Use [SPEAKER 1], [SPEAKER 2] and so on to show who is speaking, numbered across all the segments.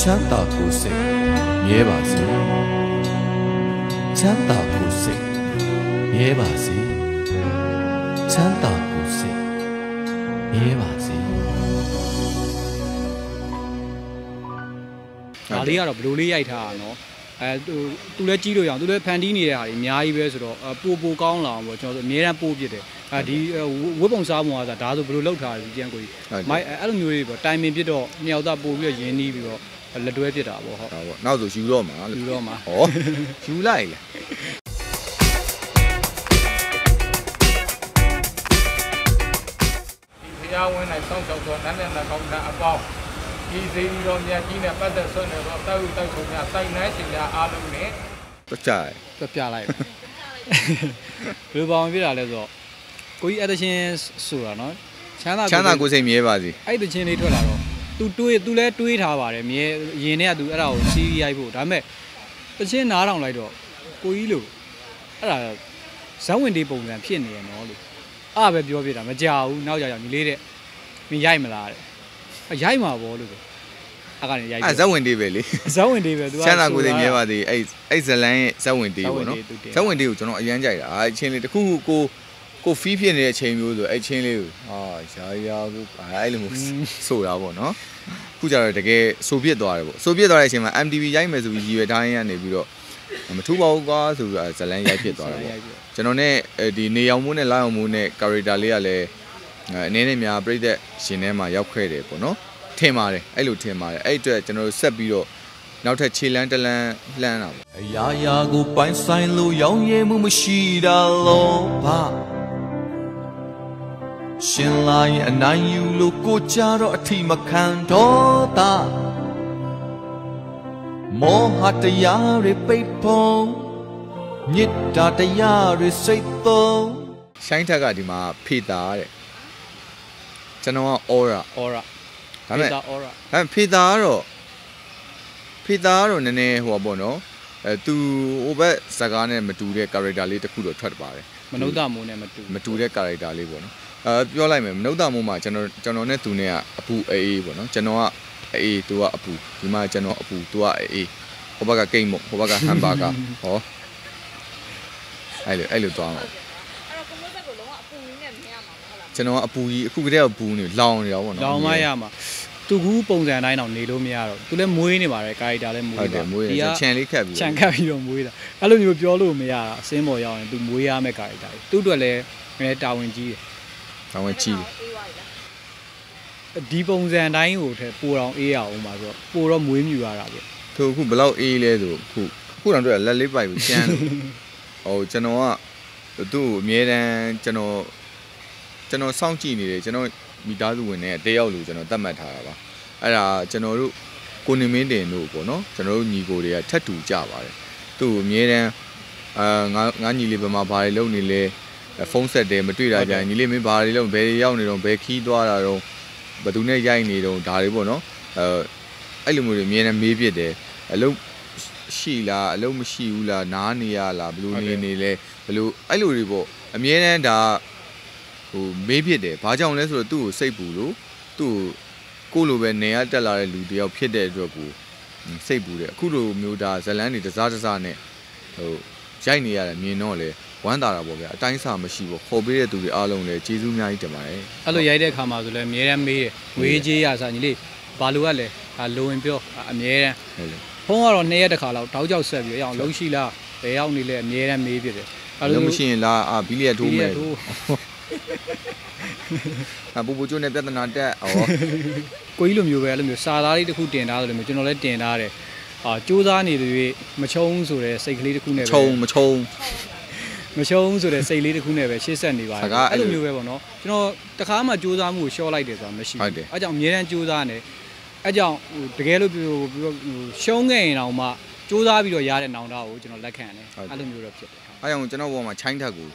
[SPEAKER 1] ချမ်းသာကိုယ်စိတ်မြဲပါစေချမ်းသာကိုယ်စိတ်မြဲပါစေချမ်းသာကိုယ်စိတ်မြဲပါစေ
[SPEAKER 2] ဒါလေးကတော့ဘယ်လိုလေးရိုက်ထားတာနော်အဲသူသူလည်းကြီးလို့ရအောင်သူလည်းဖန်တီးနေတဲ့ဟာတွေအများကြီးပဲဆိုတော့အပိုပိုကောင်းလာအောင်ပေါ့ကျွန်တော်တို့အများအားပို့ပြစ်တယ်အဲဒီဝတ်ပုံစားပုံကဒါဆိုဘယ်လိုလောက်ထားလဲကြံကိုကြီးမိုက်အဲ့လိုမျိုးတွေပေါ့တိုင်ပင်ပြစ်တော့မြောက်သားပို့ပြီးတော့ရင်းနှီးပြီးတော့ လက်တွဲပြစ်တာပေါ့ဟုတ်
[SPEAKER 3] ဒါပေါ့နောက်ဆိုယူတော့မှာလို့
[SPEAKER 2] ယူတော့မှာ
[SPEAKER 3] ဟောယူလိုက်လေ
[SPEAKER 4] ဒီဘုရားဝင်း၌စောင့်ရှောက်သောနတ်နဲ့နှကောင်းတဲ့အပေါင်းဒီစေတီတော်မြတ်ကြီးနဲ့ပတ်သက်ဆွနေသောတောက်ယူတောက်ချုံများစိုက်နှမ်းရှင်များအားလုံးနဲ့
[SPEAKER 3] တော့ကြိုက်
[SPEAKER 2] ပြပြလိုက်ဘယ်လိုပေါင်းပြတာလဲဆိုတော့ကိုကြီးအတချင်းဆိုတာနော်ချမ်းသာ
[SPEAKER 3] ချမ်းသာကိုယ်စိတ်မြဲပါစေ
[SPEAKER 2] အဲ့တချင်းလေးထွက်လာတော့ သူတွေးသူလည်းတွေးထားပါတယ်မြဲရင်ထဲကသူအဲ့ဒါကိုစီးရိုက်ဖို့ဒါပေမဲ့တချင်းနားထောင်လိုက်တော့ကိုကြီးလို့အဲ့ဒါဇက်ဝင်တေးပုံစံဖြစ်နေရနော်လို့အဲ့ပဲပြောပြတာမကြဘူးနောက်ကြကြညီလေးတဲ့မင်းရိုက်မလားတဲ့ရိုက်မှာပေါ့လို့ဆိုအကနေရိုက်
[SPEAKER 3] အဲဇက်ဝင်တေးပဲလေ
[SPEAKER 2] ဇက်ဝင်တေးပဲသူက
[SPEAKER 3] ချမ်းသာကိုယ်စိတ်မြဲပါသေးအဲ့အဲ့ဇလန်ရဲ့ဇက်ဝင်တေးပေါ့နော်
[SPEAKER 2] ဇ
[SPEAKER 3] က်ဝင်တေးကိုကျွန်တော်အရန်ကြိုက်တာအချင်းလေးတခုခုကို ကိုဖီးဖြစ်နေတဲ့အချိန်မျိုးဆိုအဲ့ချင်းလေးကိုဟာရာရာကိုအဲ့လိုမျိုးဆိုတာပေါ့နော်ခုကျတော့တကယ်ဆိုပြစ်သွားတယ်ပေါ့ဆိုပြစ်သွားတဲ့အချိန်မှာ MTV ရိုက်မယ်ဆိုပြီးရည်ရွယ်ထားရင်ကနေပြီးတော့မထူးပါဘူးကွာဆိုပြီးတော့ဇလန်းရိုက်ဖြစ်သွားတယ်ပေါ့ကျွန်တော်နဲ့ဒီနေအောင်မိုးနဲ့လာအောင်မိုးနဲ့ character လေးကလည်းအနေနဲ့များပြိသက်ရှင်ထဲမှာရောက်ခဲ့တယ်ပေါ့နော်ထင်ပါတယ်အဲ့လိုထင်ပါတယ်အဲ့အတွက်ကျွန်တော်တို့ဆက်ပြီးတော့နောက်ထပ်ခြေလန်းတလန်းလှမ်းတာပေါ့
[SPEAKER 1] အရာရာကိုပိုင်ဆိုင်လို့ရောင်းရည်မှုမရှိတာလောဘ ရှင်လာရင်အနိုင်ယူလို့ကိုကြတော့အထီမခံတော့တာမောဟတရားတွေပိတ်ဖုံးမေတ္တာတရားတွေစိတ်သုံး
[SPEAKER 3] ရှိုင်းထက်ကဒီမှာဖေတာတဲ့ကျွန်တော်က aura
[SPEAKER 2] အော်ရာ
[SPEAKER 3] ဒါပေမဲ့
[SPEAKER 2] အော်ရာ
[SPEAKER 3] ဒါပေမဲ့ဖေတာကတော့ဖေတာကတော့နည်းနည်းဟိုပါပေါ့နော်အဲသူဟိုဘက်ဇာကားနဲ့မတူတဲ့ character လေးတစ်ခုတော့ထွက်ပါတယ်
[SPEAKER 2] မနုဿမိုးနဲ့မတူ
[SPEAKER 3] မတူတဲ့ character လေးပေါ့နော် အဲပြောလိုက်မယ်မနုဿမိုးမှာကျွန်တော်ကျွန်တော်နဲ့သူနဲ့ကအပူအေးအေးပေါ့နော်ကျွန်တော်ကအေးသူကအပူဒီမှာကျွန်တော်အပူသူကအေးဟိုဘက်ကကိတ်မုတ်ဟိုဘက်ကဟမ်ဘာဂါဟောအဲ့လိုအဲ့လိုသွားမှာ
[SPEAKER 5] အဲ့တော့ကွန်မဆက်ကိုလုံးဝအပူရင်းနဲ့မြင်ရမှာမဟုတ်လား
[SPEAKER 3] ကျွန်တော်ကအပူကြီးအခုကတည်းကပူနေလောင်နေရောပေါ့နော်
[SPEAKER 2] လောင်မရမှာသူကူးပုံစံတိုင်းတော့နေလို့မရတော့သူလည်းမွေးနေပါတယ်ကာရီတာလည်းမွေး
[SPEAKER 3] ဟုတ်တယ်မွေး
[SPEAKER 2] ဒီ
[SPEAKER 3] ရ
[SPEAKER 2] က
[SPEAKER 3] ချန်လေးခတ်ပြီး
[SPEAKER 2] ချန်ခတ်ပြီးတော့မွေးတာအဲ့လိုမျိုးပြောလို့မရတာအစင်းပေါ်ရောက်ရင်သူမွေးရမယ့်ကာရီတာသူ့အတွက်လည်းငယ်တာဝန်ကြီးတယ်
[SPEAKER 3] တောင်းဝင်ကြည့်
[SPEAKER 5] အေးသွားပြီလား
[SPEAKER 2] ဒီပုံစံတိုင်းကိုထဲပိုတော်အေးရအောင်ပါဆိုတော့ပိုတော့မွေးမြူရတာပဲ
[SPEAKER 3] သူအခုဘယ်လောက်အေးလဲဆိုအခုအခုတော့တွေ့လက်လေးပိုက်ပြီးကျန်းလို့ဟိုကျွန်တော်ကသူ့ကိုအမြဲတမ်းကျွန်တော်ကျွန်တော်စောင့်ကြည့်နေတယ်ကျွန်တော်မိသားစုဝင်တဲ့တယောက်လို့ကျွန်တော်သတ်မှတ်ထားတာပါအဲ့ဒါကျွန်တော်တို့ကိုနေမင်းတင်တို့ပေါ့နော်ကျွန်တော်တို့ညီကိုတွေကထက်တူကြပါတယ်သူ့ကိုအမြဲတမ်းအာငါငါညီလေးဘယ်မှာဘာတွေလုပ်နေလဲ ဖုန်းဆက်တယ်မတွေ့တာကြရင်ညီလေးမင်းဘာတွေလုပ်ဘယ်တွေရောက်နေတော့ဘယ်ခီးသွားတာတော့ဘယ်သူနဲ့ရိုက်နေတော့ဒါတွေပေါ့နော်အဲအဲ့လိုမျိုးတွေအမြဲတမ်းမေးပြစ်တယ်အလုံးရှိလားအလုံးမရှိဘူးလားနားနေရလားဘယ်လိုနေနေလဲဘယ်လိုအဲ့လိုတွေပေါ့အမြဲတမ်းဒါဟိုမေးပြစ်တယ်ဘာကြောင့်လဲဆိုတော့သူ့ကိုစိတ်ပူလို့သူ့ကိုကိုလိုပဲနေရတက်လာတဲ့လူတယောက်ဖြစ်တဲ့အတွက်ကိုစိတ်ပူတယ်အခုလိုမျိုးဒါဇလန်းတွေတစားတစားနဲ့ဟိုရိုက်နေရတယ်မြင်တော့လေ ဝမ်းသာတာပေါ့ဗျာအတိုင်းစာမရှိဘူးခေါ်ပေးတဲ့သူတွေအားလုံးလည်းကျေးဇူးအများကြီးတင်ပါတယ်
[SPEAKER 2] အဲ့လိုရိုက်တဲ့ခါမှာဆိုလည်းအများတမ်းမေးတယ်ငွေကြေးရစားညီလေးဘာလို့ကလဲဒါလိုဝင်ပြောအများတမ်း
[SPEAKER 3] ဟုတ်လေ
[SPEAKER 2] ဖုန်းကတော့နှစ်ရက်တစ်ခါလောက်တောက်ကြောက်ဆက်ပြီးရအောင်လုံးရှိလားဘယ်ရောက်နေလဲအများတမ်းမေးပြတယ်
[SPEAKER 3] လုံးမရှိရင်လာအာဘီလီယက်ထိုးမယ်
[SPEAKER 2] ထိုး
[SPEAKER 3] အပူပူကျိုးနဲ့ပြဿနာတက်ဩ
[SPEAKER 2] ကိုကြီးလိုမျိုးပဲအဲ့လိုမျိုးစာသားလေးတစ်ခုတင်ထားတယ်လို့မျိုးကျွန်တော်လည်းတင်ထားတယ်အာစူးစမ်းနေတဲ့၍မချုံဆိုတဲ့စိတ်ကလေးတစ်ခုနဲ့ပဲ
[SPEAKER 3] ခြုံမခြုံ
[SPEAKER 2] မချုံဆိုတဲ့စိတ်လေးတစ်ခုနဲ့ပဲရှေ့ဆက်နေပါတ
[SPEAKER 3] စ
[SPEAKER 2] ယ်
[SPEAKER 3] ကားအဲ့
[SPEAKER 2] အဲ့
[SPEAKER 3] လို
[SPEAKER 2] လိုမျိုးပဲပေါ့နော်ကျွန်တော်တခါမှစူးစမ်းမှုကိုရှော့လိုက်တယ်ဆိုတာမရှိ
[SPEAKER 3] ဟုတ်တယ်
[SPEAKER 2] အဲ့ကြောင့်အများတန်းစူးစမ်းတယ်အဲ့ကြောင့်ဟိုတကယ်လို့ပြောပြောဟိုရှုံးခဲ့ရင်တော့မှစူးစမ်းပြီးတော့ရတဲ့နောင်တကိုကျွန်တော်လက်ခံတယ်အဲ့လိုမျိုးတော့ဖြစ်တယ်
[SPEAKER 3] အားကြောင့်ကျွန်တော်ဘောမှာချိုင်းထက်ကို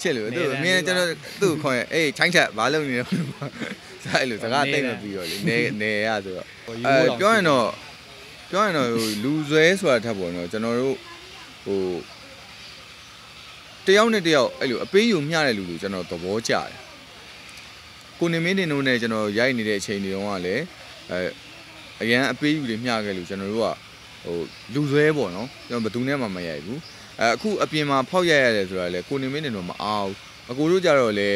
[SPEAKER 3] ချစ်လို့
[SPEAKER 2] နေ
[SPEAKER 3] သူ
[SPEAKER 2] တယ်
[SPEAKER 3] အမြင်ကျွန်တော်သူ့ကိုခေါ်ရင်အေးချိုင်းထက်ဘာလုပ်နေတော့ဒါအဲ့လိုစကားတိတ်မပြီးတော့လေနေနေရဆိုတော့
[SPEAKER 2] ဟို
[SPEAKER 3] အဲ
[SPEAKER 2] ရိုး
[SPEAKER 3] ပြောရင်တော့ပြောရင်တော့ဟိုလူဆွဲဆိုတာထက်ပေါ့နော်ကျွန်တော်တို့ ဟိုတယောက်နဲ့တယောက်အဲ့လိုအပေးယူမျှတဲ့လူတွေကျွန်တော်သဘောကျတယ်ကိုနေမင်းတင်တို့နဲ့ကျွန်တော်ရိုက်နေတဲ့အချိန်တွေတုန်းကလည်းဟအဲအရန်အပေးယူတွေမျှခဲ့လို့ကျွန်တော်တို့ကဟိုလူဆွဲပေါ့နော်ကျွန်တော်ဘယ်သူနဲ့မှမရိုက်ဘူးအဲအခုအပြင်မှာဖောက်ရိုက်ရတယ်ဆိုတာလေကိုနေမင်းနေတော့မအားဘူးအကိုတို့ကြတော့လေ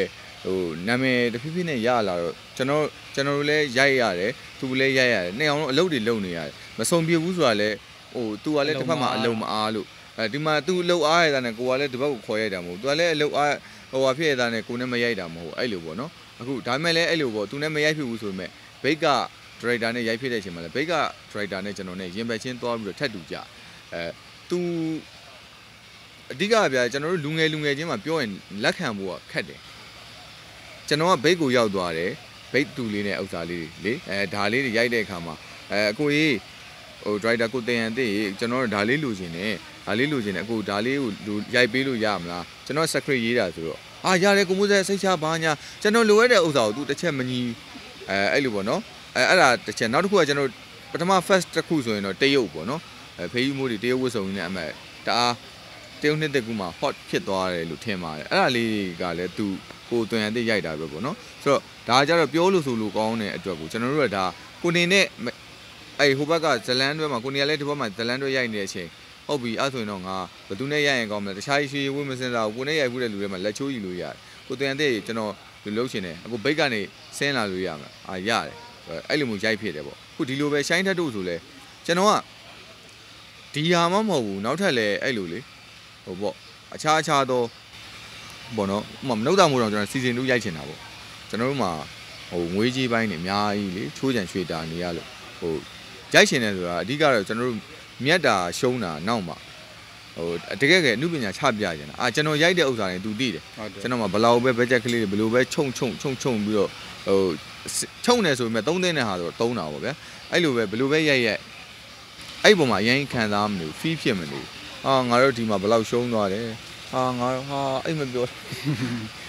[SPEAKER 3] ဟိုနာမည်တစ်ဖြည်းဖြည်းနဲ့ရလာတော့ကျွန်တော်ကျွန်တော်တို့လည်းရိုက်ရတယ်သူလည်းရိုက်ရတယ်နှစ်အောင်လုံးအလုပ်တွေလုပ်နေရတယ်မဆုံးပြဘူးဆိုတာလေဟိုသူကလည်းတစ်ဖက်မှာအလုံးမအားလို့ အဲဒီမှာသူအလုပ်အားရတာနဲ့ကိုကလည်းတစ်ဖက်ကိုခေါ်ရိုက်တာမဟုတ်သူကလည်းအလုပ်အားဟိုဟာဖြစ်ရတာနဲ့ကိုနဲ့မရိုက်တာမဟုတ်အဲ့လိုပေါ့နော်အခုဒါပေမဲ့လည်းအဲ့လိုပေါ့သူနဲ့မရိုက်ဖြစ်ဘူးဆိုပေမဲ့ဘိတ်ကဒရိုက်တာနဲ့ရိုက်ဖြစ်တဲ့အချိန်မှာလည်းဘိတ်ကဒရိုက်တာနဲ့ကျွန်တော်နဲ့ရင်ဘတ်ချင်းသွားပြီးတော့ထပ်တူကြအဲသူအဓိကဗျာကျွန်တော်တို့လူငယ်လူငယ်ချင်းမှာပြောရင်လက်ခံဖို့ကခက်တယ်ကျွန်တော်ကဘိတ်ကိုရောက်သွားတယ်ဘိတ်တူလေးနဲ့ဥစ္စာလေးတွေလေအဲဒါလေးတွေရိုက်တဲ့အခါမှာအဲအကိုကြီး ဟိုဒရိုက်တာကိုတင်ရန်သိကျွန်တော်တို့ဒါလေးလူချင်တယ်ဒါလေးလူချင်တယ်အကိုဒါလေးကိုလူရိုက်ပေးလို့ရမလားကျွန်တော် secret ရေးတာဆိုတော့အာရတယ်ကိုမိုးစဲစိတ်ချပါညာကျွန်တော်လိုရတဲ့ဥစ္စာကိုသူတစ်ချက်မညီအဲအဲ့လိုပေါ့နော်အဲအဲ့ဒါတစ်ချက်နောက်တစ်ခုကကျွန်တော်ပထမ first တစ်ခုဆိုရင်တော့တရုတ်ပေါ့နော်အဲဖေးယူမိုးတွေတရုတ်ဝတ်စုံကြီးနဲ့အမတ်တအားတရုတ်နှစ်သက်ကူမှာ hot ဖြစ်သွားတယ်လို့ထင်ပါတယ်အဲ့ဒါလေးကလည်းသူကိုယ်သွင်ရတဲ့ရိုက်တာပဲပေါ့နော်ဆိုတော့ဒါကြတော့ပြောလို့ဆိုလို့ကောင်းတဲ့အတွက်ကိုကျွန်တော်တို့ကဒါကိုနေနဲ့ အဲ့ဟိုဘက်ကဇလန်တွဲမှာကိုနေကလည်းဒီဘက်မှာဇလန်တွဲရိုက်နေတဲ့အချိန်ဟုတ်ပြီအဲ့ဆိုရင်တော့ငါဘယ်သူနဲ့ရိုက်ရင်ကောင်းမလဲတခြားရွှေဝင်းမစင်တာကိုကိုနဲ့ရိုက်ဘူးတဲ့လူတွေမှာလက်ချိုးယူလို့ရတယ်ကိုသွင်ရတဲ့ကျွန်တော်လူလုံးချင်တယ်အခုဘိတ်ကနေဆင်းလာလို့ရမှာအာရတယ်အဲ့လိုမျိုးရိုက်ဖြစ်တယ်ပေါ့ခုဒီလိုပဲရှိုင်းထက်တို့ဆိုလဲကျွန်တော်ကဒီဟာမှမဟုတ်ဘူးနောက်ထပ်လဲအဲ့လိုလေဟိုပေါ့အခြားအခြားသောပေါ့နော်ဥပမာမနှုတ်တာမို့တော့ကျွန်တော်စီစဉ်2ရိုက်ချင်တာပေါ့ကျွန်တော်တို့မှာဟိုငွေကြီးပိုင်းနေအများကြီးလေချိုးချံရွှေတာနေရလို့ဟို ရိုက်ချင်တယ်ဆိုတာအဓိကတော့ကျွန်တော်တို့မြတ်တာရှုံးတာနောက်မှာဟိုတကယ်ကဲအမှုပညာချပြကြတယ်အာကျွန်တော်ရိုက်တဲ့ဥစ္စာတွေ तू သိတယ်
[SPEAKER 2] ဟုတ်တယ်
[SPEAKER 3] ကျွန်တော်မှဘလောက်ပဲဘတ်ဂျက်ကလေးတွေဘယ်လိုပဲခြုံခြုံခြုံခြုံပြီးတော့ဟိုခြုံနေဆိုပေမဲ့3သိန်းနဲ့ဟာဆိုတော့3တာပေါ့ဗျာအဲ့လိုပဲဘယ်လိုပဲရိုက်ရိုက်အဲ့ပုံမှာအရင်ခံစားမလို့ fee ဖြစ်မလို့ဟာငါတို့ဒီမှာဘလောက်ရှုံးသွားတယ်ဟာငါတို့ဟာအဲ့မပြော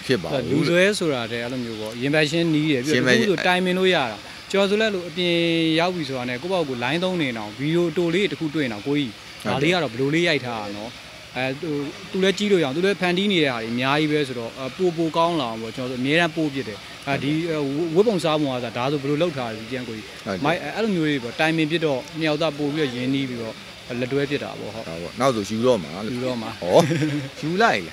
[SPEAKER 3] ဖြစ်ပါ
[SPEAKER 2] လူ
[SPEAKER 3] ဘူး
[SPEAKER 2] ဆွဲဆိုတာတဲ့အဲ့လိုမျိုးပေါ့ရင်ဘတ်ရှင်းနီးတယ်ပြီး
[SPEAKER 3] ရင်
[SPEAKER 2] တော့
[SPEAKER 3] ဘတ်
[SPEAKER 2] တခုဆိုတိုင်မင်လို့ရတာ ကျော်ဆိုလဲလို့အပြင်ရောက်ပြီဆိုတာနဲ့ကိုယ့်ဘောက်ကို line သုံးနေအောင်ဗီဒီယိုတိုလေးတစ်ခုတွေ့နေအောင်ကိုကြီးဒါလေးကတော့ဘယ်လိုလေးရိုက်ထားတာနော်အဲသူသူလည်းကြီးလို့ရအောင်သူလည်းဖန်တီးနေတဲ့ဟာတွေအများကြီးပဲဆိုတော့အပိုပိုကောင်းလာအောင်ပေါ့ကျွန်တော်ဆိုအများအားပို့ဖြစ်တယ်အဲဒီဝတ်ပုံစားပုံကဒါဆိုဘယ်လိုလုပ်ထားလဲကြံကိုကြီး
[SPEAKER 3] ဟုတ်တယ်
[SPEAKER 2] မိုက်အဲ့လိုမျိုးတွေပေါ့တိုင်မင်ပြစ်တော့မြောက်သားပို့ပြီးတော့ရင်းနှီးပြီးတော့လက်တွဲဖြစ်တာပေါ့ဟုတ်
[SPEAKER 3] ဒါပေါ့နောက်ဆိုယူတော့မှာလို့
[SPEAKER 2] ယူတော့မှာ
[SPEAKER 3] ဟောယူလိုက်လေ